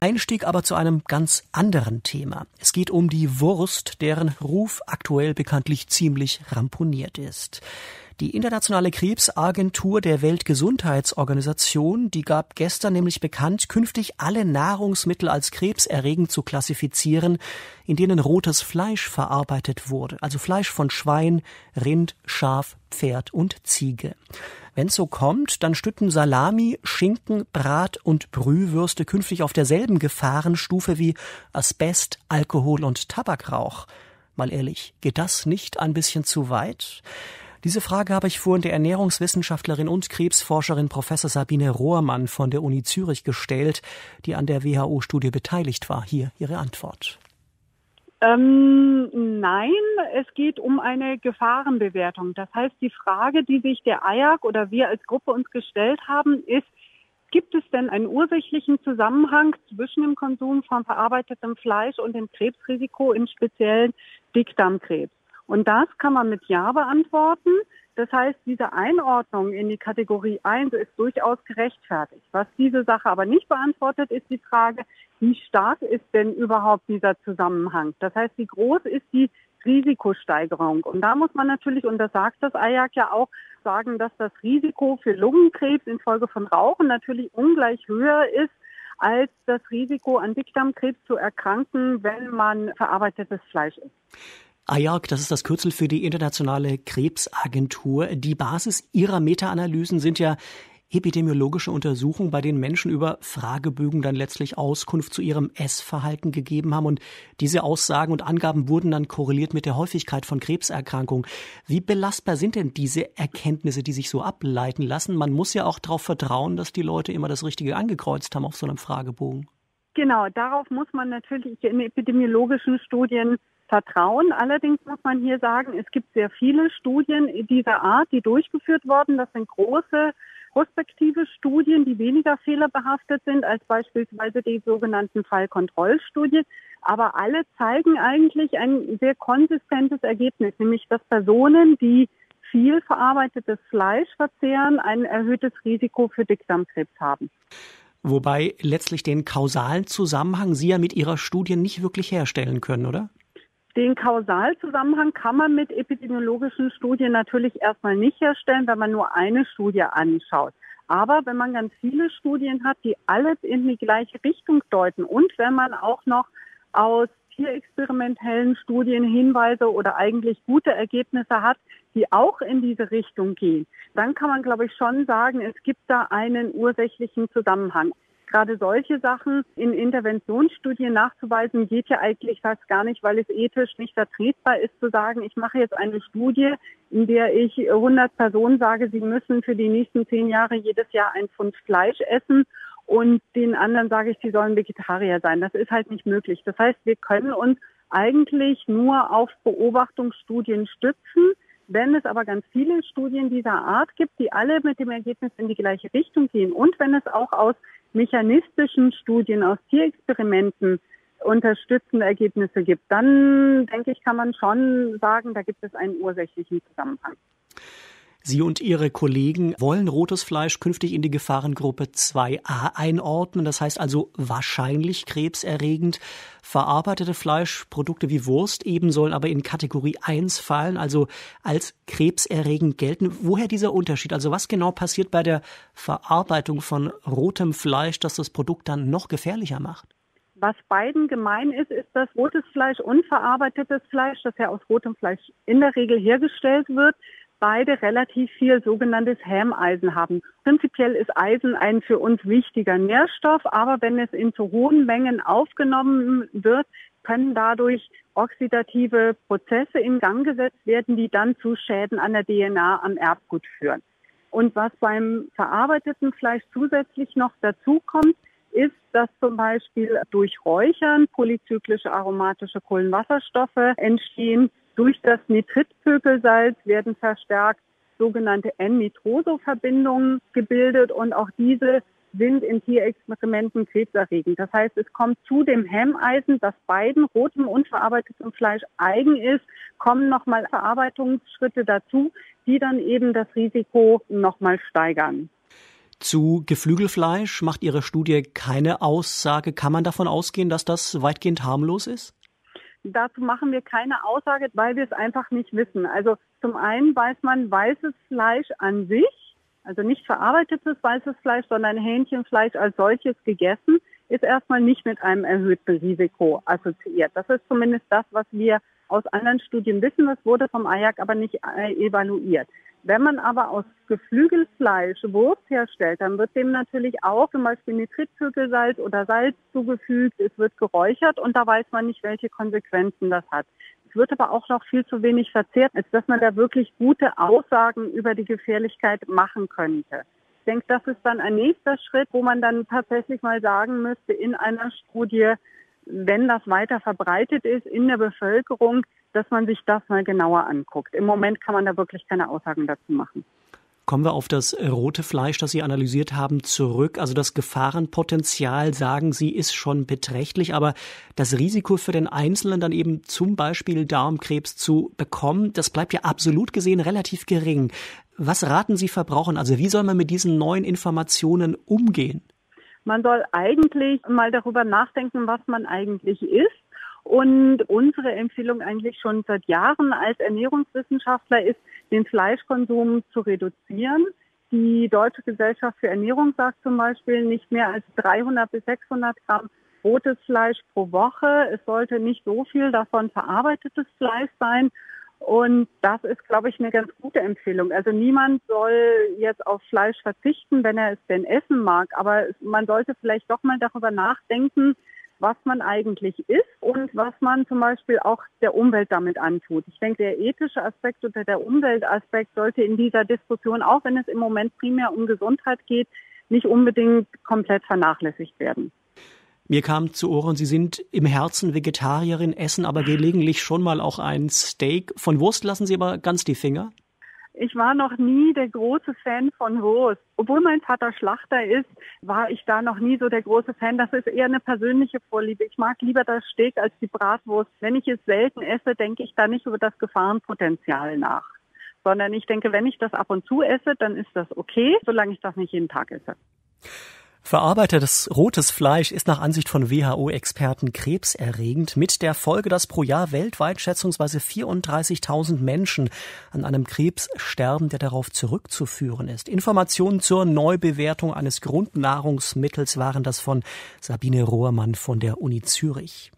Einstieg aber zu einem ganz anderen Thema. Es geht um die Wurst, deren Ruf aktuell bekanntlich ziemlich ramponiert ist. Die Internationale Krebsagentur der Weltgesundheitsorganisation, die gab gestern nämlich bekannt, künftig alle Nahrungsmittel als krebserregend zu klassifizieren, in denen rotes Fleisch verarbeitet wurde, also Fleisch von Schwein, Rind, Schaf, Pferd und Ziege. Wenn es so kommt, dann stünden Salami, Schinken, Brat und Brühwürste künftig auf derselben Gefahrenstufe wie Asbest, Alkohol und Tabakrauch. Mal ehrlich, geht das nicht ein bisschen zu weit? Diese Frage habe ich vorhin der Ernährungswissenschaftlerin und Krebsforscherin Professor Sabine Rohrmann von der Uni Zürich gestellt, die an der WHO-Studie beteiligt war. Hier ihre Antwort. Ähm, nein, es geht um eine Gefahrenbewertung. Das heißt, die Frage, die sich der IAC oder wir als Gruppe uns gestellt haben, ist, gibt es denn einen ursächlichen Zusammenhang zwischen dem Konsum von verarbeitetem Fleisch und dem Krebsrisiko, im speziellen Dickdarmkrebs? Und das kann man mit Ja beantworten. Das heißt, diese Einordnung in die Kategorie 1 ist durchaus gerechtfertigt. Was diese Sache aber nicht beantwortet, ist die Frage, wie stark ist denn überhaupt dieser Zusammenhang? Das heißt, wie groß ist die Risikosteigerung? Und da muss man natürlich, und das sagt das IAC ja auch, sagen, dass das Risiko für Lungenkrebs infolge von Rauchen natürlich ungleich höher ist als das Risiko an Dickdarmkrebs zu erkranken, wenn man verarbeitetes Fleisch isst. IARC, das ist das Kürzel für die Internationale Krebsagentur. Die Basis ihrer Meta-Analysen sind ja epidemiologische Untersuchungen, bei denen Menschen über Fragebögen dann letztlich Auskunft zu ihrem Essverhalten gegeben haben. Und diese Aussagen und Angaben wurden dann korreliert mit der Häufigkeit von Krebserkrankungen. Wie belastbar sind denn diese Erkenntnisse, die sich so ableiten lassen? Man muss ja auch darauf vertrauen, dass die Leute immer das Richtige angekreuzt haben auf so einem Fragebogen. Genau, darauf muss man natürlich in epidemiologischen Studien vertrauen. Allerdings muss man hier sagen, es gibt sehr viele Studien dieser Art, die durchgeführt wurden. Das sind große prospektive Studien, die weniger fehlerbehaftet sind als beispielsweise die sogenannten Fallkontrollstudien. Aber alle zeigen eigentlich ein sehr konsistentes Ergebnis, nämlich dass Personen, die viel verarbeitetes Fleisch verzehren, ein erhöhtes Risiko für Dickdarmkrebs haben. Wobei letztlich den kausalen Zusammenhang Sie ja mit Ihrer Studie nicht wirklich herstellen können, oder? Den Kausalzusammenhang kann man mit epidemiologischen Studien natürlich erstmal nicht herstellen, wenn man nur eine Studie anschaut. Aber wenn man ganz viele Studien hat, die alles in die gleiche Richtung deuten und wenn man auch noch aus tierexperimentellen Studien Hinweise oder eigentlich gute Ergebnisse hat, die auch in diese Richtung gehen, dann kann man, glaube ich, schon sagen, es gibt da einen ursächlichen Zusammenhang gerade solche Sachen in Interventionsstudien nachzuweisen, geht ja eigentlich fast gar nicht, weil es ethisch nicht vertretbar ist zu sagen, ich mache jetzt eine Studie, in der ich 100 Personen sage, sie müssen für die nächsten zehn Jahre jedes Jahr ein Pfund Fleisch essen und den anderen sage ich, sie sollen Vegetarier sein. Das ist halt nicht möglich. Das heißt, wir können uns eigentlich nur auf Beobachtungsstudien stützen. Wenn es aber ganz viele Studien dieser Art gibt, die alle mit dem Ergebnis in die gleiche Richtung gehen und wenn es auch aus mechanistischen Studien, aus Tierexperimenten unterstützende Ergebnisse gibt, dann denke ich, kann man schon sagen, da gibt es einen ursächlichen Zusammenhang. Sie und Ihre Kollegen wollen rotes Fleisch künftig in die Gefahrengruppe 2a einordnen. Das heißt also wahrscheinlich krebserregend. Verarbeitete Fleischprodukte wie Wurst eben sollen aber in Kategorie 1 fallen, also als krebserregend gelten. Woher dieser Unterschied? Also was genau passiert bei der Verarbeitung von rotem Fleisch, dass das Produkt dann noch gefährlicher macht? Was beiden gemein ist, ist, dass rotes Fleisch und verarbeitetes Fleisch, das ja aus rotem Fleisch in der Regel hergestellt wird, beide relativ viel sogenanntes Hämeisen haben. Prinzipiell ist Eisen ein für uns wichtiger Nährstoff, aber wenn es in zu hohen Mengen aufgenommen wird, können dadurch oxidative Prozesse in Gang gesetzt werden, die dann zu Schäden an der DNA am Erbgut führen. Und was beim verarbeiteten Fleisch zusätzlich noch dazu kommt, ist, dass zum Beispiel durch Räuchern polyzyklische aromatische Kohlenwasserstoffe entstehen, durch das Nitritpökelsalz werden verstärkt sogenannte N-Nitroso-Verbindungen gebildet und auch diese sind in Tierexperimenten krebserregend. Das heißt, es kommt zu dem Hemmeisen, das beiden rotem und verarbeitetem Fleisch eigen ist, kommen nochmal Verarbeitungsschritte dazu, die dann eben das Risiko nochmal steigern. Zu Geflügelfleisch macht Ihre Studie keine Aussage. Kann man davon ausgehen, dass das weitgehend harmlos ist? Dazu machen wir keine Aussage, weil wir es einfach nicht wissen. Also zum einen weiß man weißes Fleisch an sich, also nicht verarbeitetes weißes Fleisch, sondern Hähnchenfleisch als solches gegessen, ist erstmal nicht mit einem erhöhten Risiko assoziiert. Das ist zumindest das, was wir aus anderen Studien wissen. Das wurde vom AJAC aber nicht äh, evaluiert. Wenn man aber aus Geflügelfleisch Wurst herstellt, dann wird dem natürlich auch zum Beispiel Nitritpökelsalz oder Salz zugefügt. Es wird geräuchert und da weiß man nicht, welche Konsequenzen das hat. Es wird aber auch noch viel zu wenig verzehrt, als dass man da wirklich gute Aussagen über die Gefährlichkeit machen könnte. Ich denke, das ist dann ein nächster Schritt, wo man dann tatsächlich mal sagen müsste in einer Studie, wenn das weiter verbreitet ist in der Bevölkerung, dass man sich das mal genauer anguckt. Im Moment kann man da wirklich keine Aussagen dazu machen. Kommen wir auf das rote Fleisch, das Sie analysiert haben, zurück. Also das Gefahrenpotenzial, sagen Sie, ist schon beträchtlich, aber das Risiko für den Einzelnen dann eben zum Beispiel Darmkrebs zu bekommen, das bleibt ja absolut gesehen relativ gering. Was raten Sie Verbrauchern? Also wie soll man mit diesen neuen Informationen umgehen? Man soll eigentlich mal darüber nachdenken, was man eigentlich isst. Und unsere Empfehlung eigentlich schon seit Jahren als Ernährungswissenschaftler ist, den Fleischkonsum zu reduzieren. Die Deutsche Gesellschaft für Ernährung sagt zum Beispiel nicht mehr als 300 bis 600 Gramm rotes Fleisch pro Woche. Es sollte nicht so viel davon verarbeitetes Fleisch sein. Und das ist, glaube ich, eine ganz gute Empfehlung. Also niemand soll jetzt auf Fleisch verzichten, wenn er es denn essen mag. Aber man sollte vielleicht doch mal darüber nachdenken, was man eigentlich isst und was man zum Beispiel auch der Umwelt damit antut. Ich denke, der ethische Aspekt oder der Umweltaspekt sollte in dieser Diskussion, auch wenn es im Moment primär um Gesundheit geht, nicht unbedingt komplett vernachlässigt werden. Mir kam zu Ohren, Sie sind im Herzen Vegetarierin, essen aber gelegentlich schon mal auch ein Steak. Von Wurst lassen Sie aber ganz die Finger? Ich war noch nie der große Fan von Wurst. Obwohl mein Vater Schlachter ist, war ich da noch nie so der große Fan. Das ist eher eine persönliche Vorliebe. Ich mag lieber das Steak als die Bratwurst. Wenn ich es selten esse, denke ich da nicht über das Gefahrenpotenzial nach. Sondern ich denke, wenn ich das ab und zu esse, dann ist das okay, solange ich das nicht jeden Tag esse. Verarbeitetes rotes Fleisch ist nach Ansicht von WHO-Experten krebserregend, mit der Folge, dass pro Jahr weltweit schätzungsweise 34.000 Menschen an einem Krebs sterben, der darauf zurückzuführen ist. Informationen zur Neubewertung eines Grundnahrungsmittels waren das von Sabine Rohrmann von der Uni Zürich.